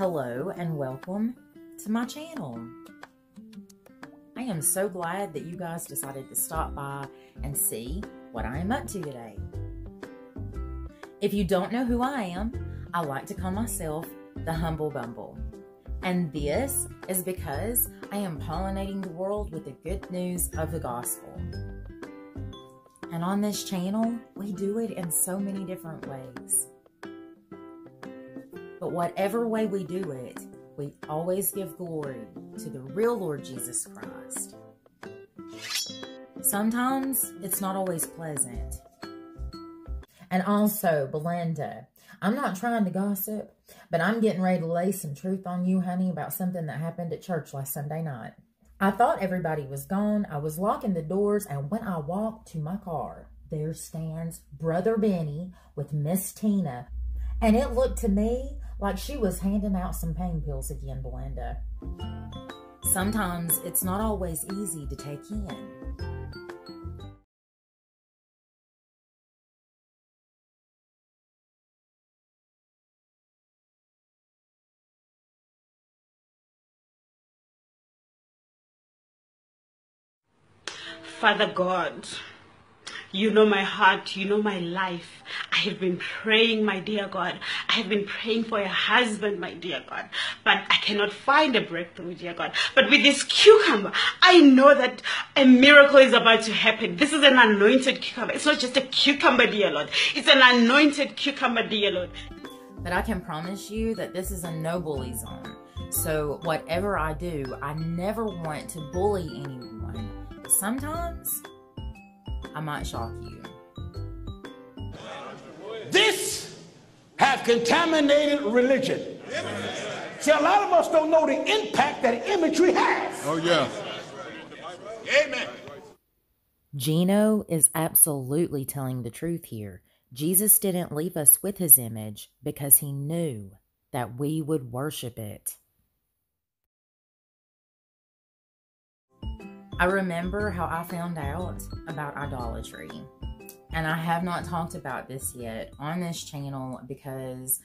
Hello and welcome to my channel. I am so glad that you guys decided to stop by and see what I am up to today. If you don't know who I am, I like to call myself the Humble Bumble. And this is because I am pollinating the world with the good news of the gospel. And on this channel, we do it in so many different ways. But whatever way we do it, we always give glory to the real Lord Jesus Christ. Sometimes it's not always pleasant. And also, Belinda, I'm not trying to gossip, but I'm getting ready to lay some truth on you, honey, about something that happened at church last Sunday night. I thought everybody was gone. I was locking the doors, and when I walked to my car, there stands Brother Benny with Miss Tina. And it looked to me like she was handing out some pain pills again, Belinda. Sometimes it's not always easy to take in. Father God, you know my heart, you know my life. I have been praying, my dear God. I have been praying for a husband, my dear God. But I cannot find a breakthrough, dear God. But with this cucumber, I know that a miracle is about to happen. This is an anointed cucumber. It's not just a cucumber, dear Lord. It's an anointed cucumber, dear Lord. But I can promise you that this is a no bully zone. So whatever I do, I never want to bully anyone sometimes I might shock you. This have contaminated religion. See, a lot of us don't know the impact that imagery has. Oh, yeah. Amen. Gino is absolutely telling the truth here. Jesus didn't leave us with his image because he knew that we would worship it. I remember how I found out about idolatry. And I have not talked about this yet on this channel because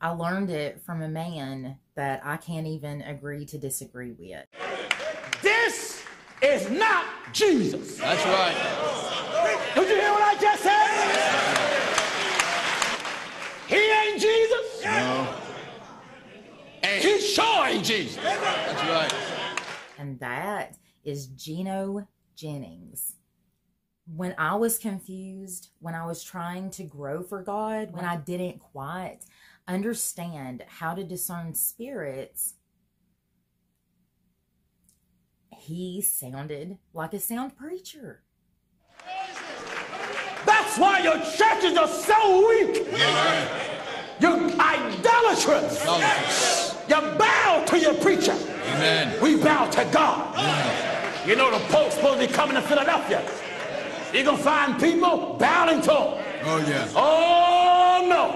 I learned it from a man that I can't even agree to disagree with. This is not Jesus. That's right. Did you hear what I just said? He ain't Jesus. No. And he sure ain't Jesus. That's right. And that is Gino Jennings. When I was confused, when I was trying to grow for God, when I didn't quite understand how to discern spirits, he sounded like a sound preacher. That's why your churches are so weak. You're idolatrous. Idolatrous. You bow to your preacher. Amen. We bow to God. You know the Pope's supposed to be coming to Philadelphia. You're going to find people bowing to him. Oh, yes. Oh, no.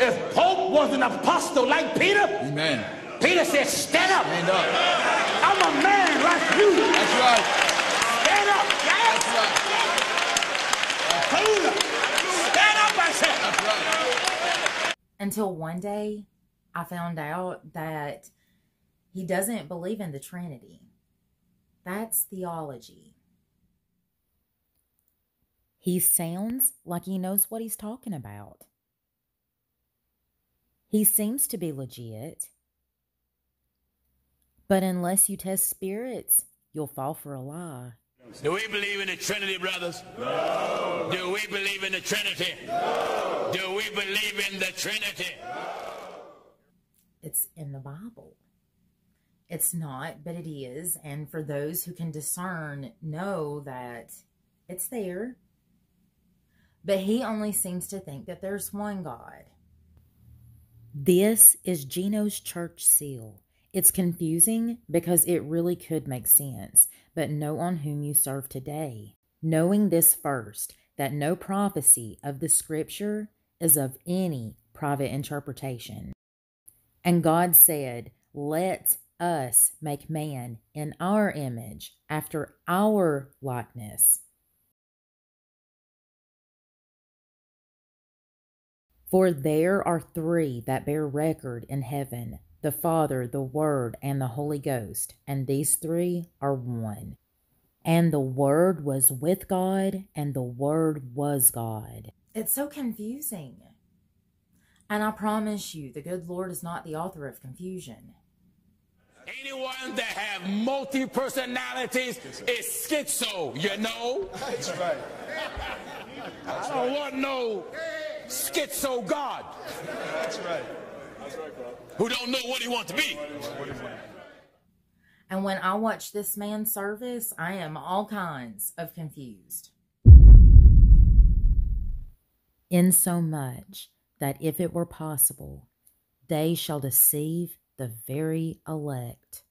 If Pope was an apostle like Peter, Amen. Peter said, stand up. Stand up. I'm a man like you. That's right. Stand up. That's right. Hallelujah. Stand up, I said. That's right. Until one day, I found out that he doesn't believe in the Trinity. That's theology. He sounds like he knows what he's talking about. He seems to be legit. But unless you test spirits, you'll fall for a lie. Do we believe in the Trinity, brothers? No. Do we believe in the Trinity? No. Do we believe in the Trinity? No. It's in the Bible. It's not, but it is. And for those who can discern, know that it's there. But he only seems to think that there's one God. This is Gino's church seal. It's confusing because it really could make sense, but know on whom you serve today. Knowing this first, that no prophecy of the scripture is of any private interpretation. And God said, Let us make man in our image, after our likeness. For there are three that bear record in heaven the Father, the Word, and the Holy Ghost, and these three are one. And the Word was with God, and the Word was God. It's so confusing. And I promise you, the good Lord is not the author of confusion. Anyone that have multi personalities is schizo, you know? That's right. I don't want no schizo God That's right. who don't know what he wants to be. And when I watch this man's service, I am all kinds of confused. In so much that if it were possible, they shall deceive the very elect.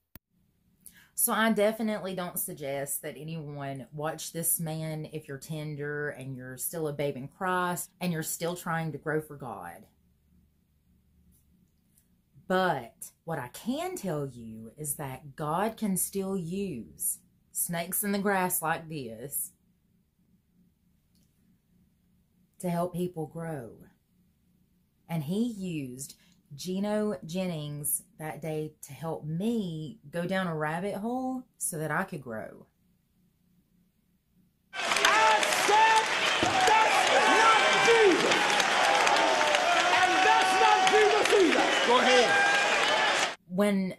So I definitely don't suggest that anyone watch this man if you're tender and you're still a babe in Christ and you're still trying to grow for God. But what I can tell you is that God can still use snakes in the grass like this to help people grow. And he used Gino Jennings that day to help me go down a rabbit hole so that I could grow. I said that's not Jesus. And that's not Jesus either. Go ahead. When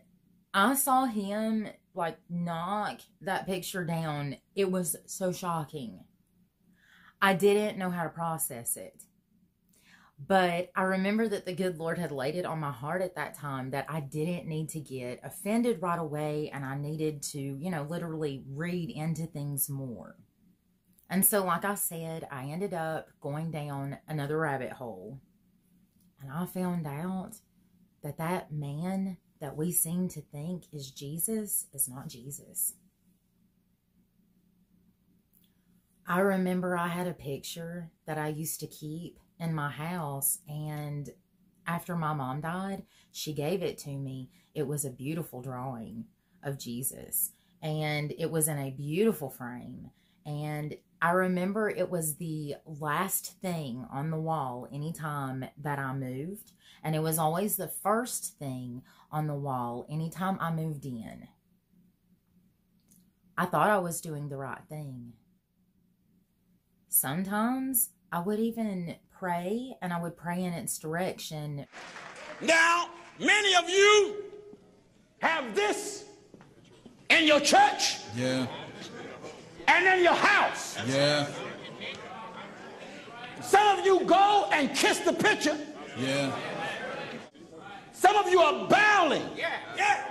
I saw him like knock that picture down, it was so shocking. I didn't know how to process it. But I remember that the good Lord had laid it on my heart at that time that I didn't need to get offended right away and I needed to, you know, literally read into things more. And so, like I said, I ended up going down another rabbit hole. And I found out that that man that we seem to think is Jesus is not Jesus. I remember I had a picture that I used to keep in my house and after my mom died, she gave it to me. It was a beautiful drawing of Jesus and it was in a beautiful frame and I remember it was the last thing on the wall anytime that I moved and it was always the first thing on the wall anytime I moved in. I thought I was doing the right thing. Sometimes I would even pray and I would pray in its direction. Now, many of you have this in your church Yeah. and in your house. Yeah. Some of you go and kiss the picture. Yeah. Some of you are bowing. Yeah. yeah.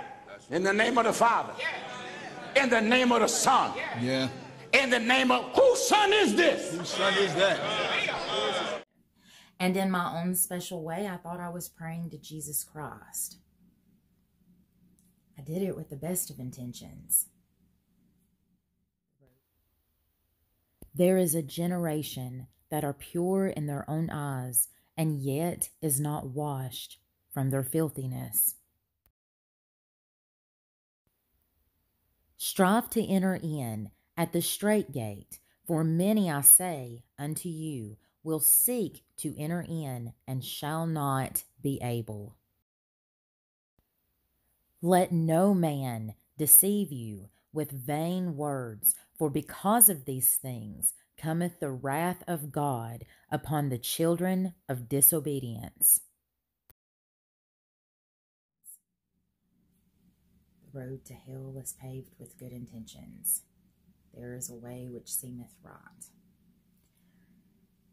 In the name of the Father. Yeah. In the name of the Son. Yeah. In the name of whose son is this? Whose son is that? And in my own special way, I thought I was praying to Jesus Christ. I did it with the best of intentions. There is a generation that are pure in their own eyes and yet is not washed from their filthiness. Strive to enter in at the strait gate, for many, I say unto you, will seek to enter in and shall not be able. Let no man deceive you with vain words, for because of these things cometh the wrath of God upon the children of disobedience. The road to hell is paved with good intentions. There is a way which seemeth right.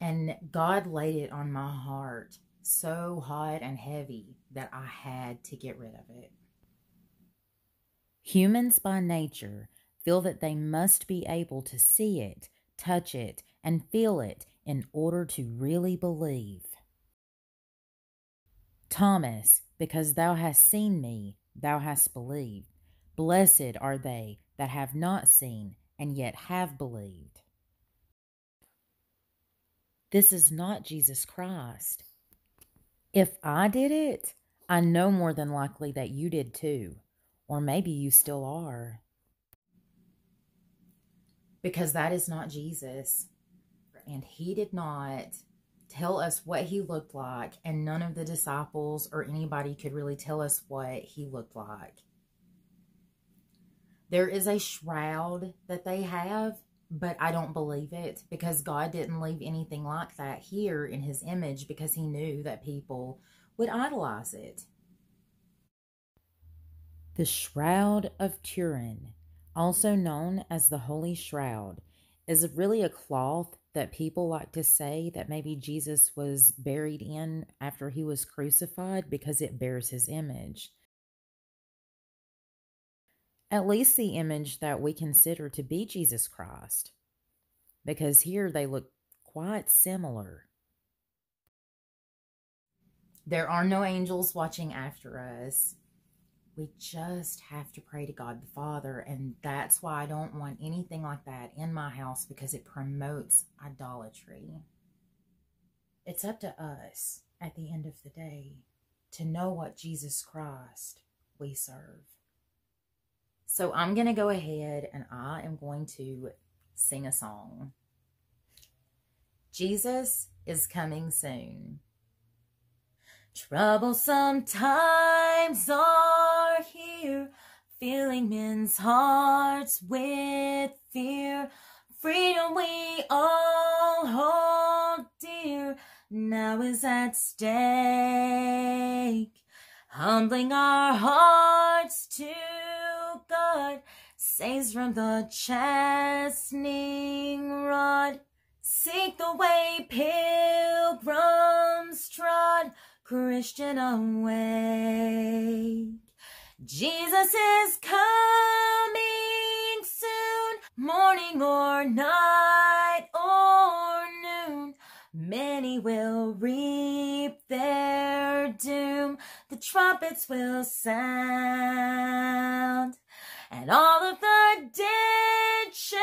And God laid it on my heart so hot and heavy that I had to get rid of it. Humans by nature feel that they must be able to see it, touch it, and feel it in order to really believe. Thomas, because thou hast seen me, thou hast believed. Blessed are they that have not seen and yet have believed. This is not Jesus Christ. If I did it, I know more than likely that you did too, or maybe you still are. Because that is not Jesus, and he did not tell us what he looked like, and none of the disciples or anybody could really tell us what he looked like. There is a shroud that they have, but I don't believe it because God didn't leave anything like that here in his image because he knew that people would idolize it. The Shroud of Turin, also known as the Holy Shroud, is really a cloth that people like to say that maybe Jesus was buried in after he was crucified because it bears his image. At least the image that we consider to be Jesus Christ, because here they look quite similar. There are no angels watching after us. We just have to pray to God the Father. And that's why I don't want anything like that in my house because it promotes idolatry. It's up to us at the end of the day to know what Jesus Christ we serve. So I'm going to go ahead and I am going to sing a song. Jesus is coming soon. Troublesome times are here, filling men's hearts with fear. Freedom we all hold dear, now is at stake. Humbling our hearts to God, saves from the chastening rod. Seek the way pilgrims trod Christian awake. Jesus is coming soon, morning or night or noon. Many will reap their doom. The trumpets will sound, shall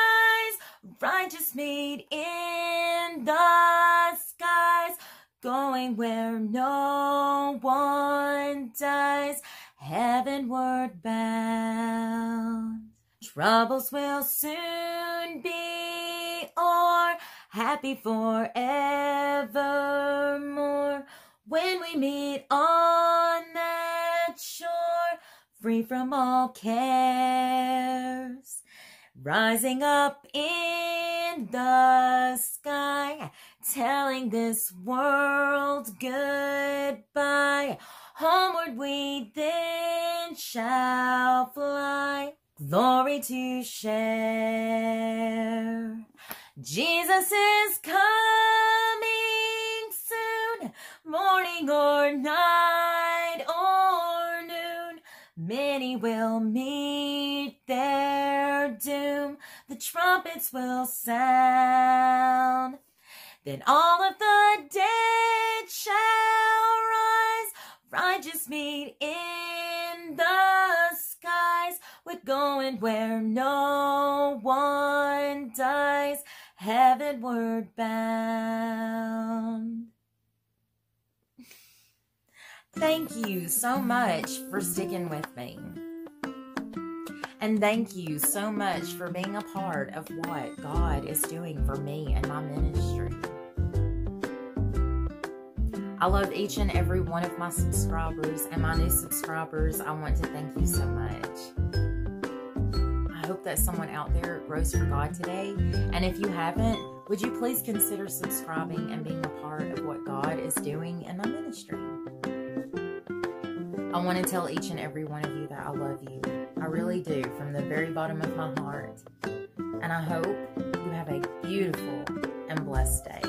rise, righteous made in the skies going where no one dies, heavenward bound. Troubles will soon be o'er, happy forevermore, when we meet on that shore, free from all cares. Rising up in the sky, telling this world goodbye. Homeward we then shall fly, glory to share. Jesus is coming soon, morning or night or noon. Many will meet their doom. The trumpets will sound. Then all of the dead shall rise. Righteous meet in the skies. We're going where no one dies. Heavenward bound. Thank you so much for sticking with me. And thank you so much for being a part of what God is doing for me and my ministry. I love each and every one of my subscribers and my new subscribers. I want to thank you so much. I hope that someone out there grows for God today. And if you haven't, would you please consider subscribing and being a part of what God is doing in my ministry? I want to tell each and every one of you that I love you. I really do, from the very bottom of my heart. And I hope you have a beautiful and blessed day.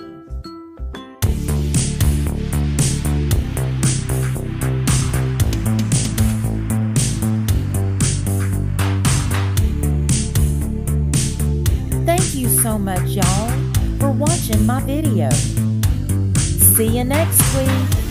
Thank you so much, y'all, for watching my video. See you next week.